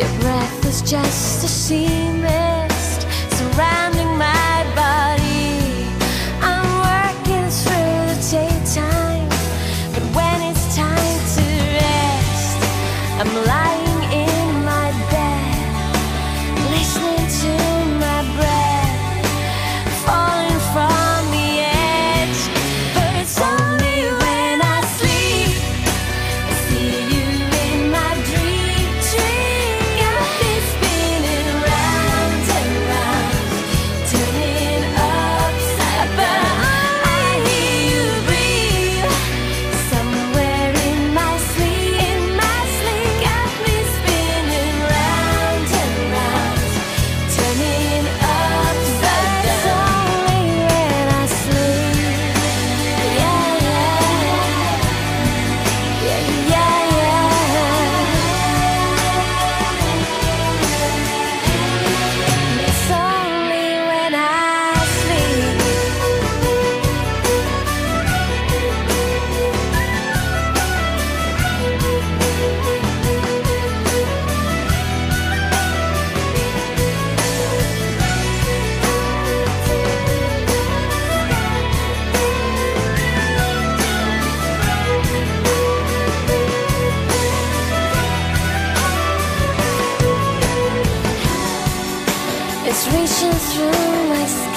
Your breath is just a seam. through my